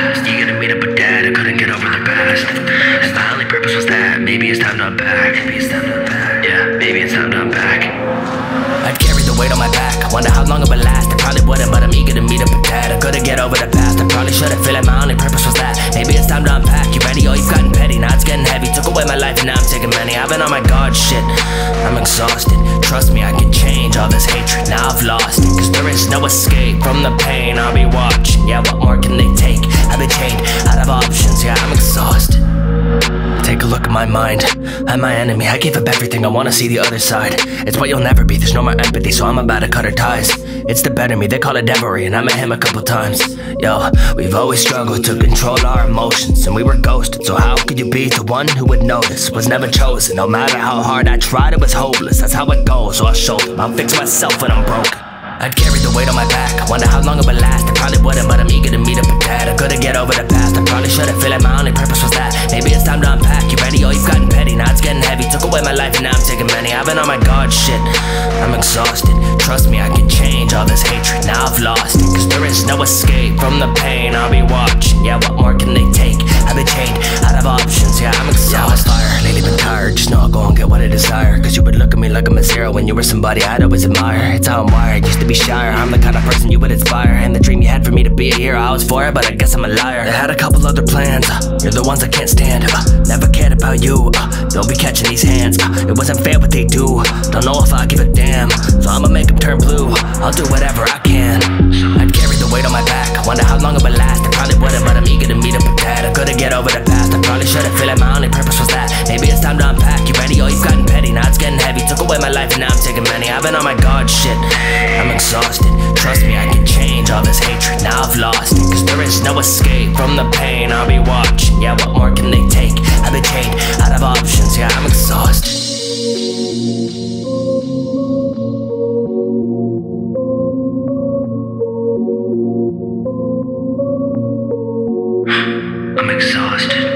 You gonna meet up with dad, I couldn't get over the past. If my only purpose was that, maybe it's time to unpack. Maybe it's time to unpack. Yeah, maybe it's time to unpack. I'd carry the weight on my back. Wonder how long it would last. I probably wouldn't, but I'm eager to meet up with dad. I couldn't get over the past. I probably should've. Feel like my only purpose was that. Maybe it's time to unpack. You ready? Oh, you've gotten petty. Now it's getting heavy. Took away my life and now I'm taking many. I've been on my guard shit. I'm exhausted. Trust me, I can change all this hatred. Now I've lost it. Cause there is no escape from the pain. I'll be watching. Yeah, what more can they take? My mind. I'm my enemy. I gave up everything. I wanna see the other side. It's what you'll never be. There's no more empathy, so I'm about to cut her ties. It's the better me. They call it devilry, and I met him a couple times. Yo, we've always struggled to control our emotions, and we were ghosted. So how could you be the one who would notice? Was never chosen. No matter how hard I tried, it was hopeless. That's how it goes. So I'll show them. I'll fix myself when I'm broken. I'd carry the weight on my back. Wonder how long it would last. I probably wouldn't, but I'm eager to meet away my life and now I'm taking many. I've been on my guard shit. I'm exhausted. Trust me, I can change all this hatred. Now I've lost it. Cause there is no escape from the pain. I'll be watching. Yeah, what more can they take? I've zero when you were somebody I'd always admire. It's how I'm wired. Used to be shyer. I'm the kind of person you would inspire. And the dream you had for me to be a hero, I was for it, but I guess I'm a liar. I had a couple other plans. uh, You're the ones I can't stand. uh, Never cared about you. uh, Don't be catching these hands. uh, It wasn't fair what they do. Don't know if I give a damn. So I'ma make them turn blue. I'll do whatever I can. I'd carry the weight on my back. Wonder how long it would last. I probably wouldn't, but I'm eager to meet up with dad. I couldn't get over the away my life and now I'm taking money. I've been on my god shit. I'm exhausted. Trust me, I can change all this hatred. Now I've lost it. Cause there is no escape from the pain. I'll be watching. Yeah, what more can they take? I've been chained out of options. Yeah, I'm exhausted. I'm exhausted.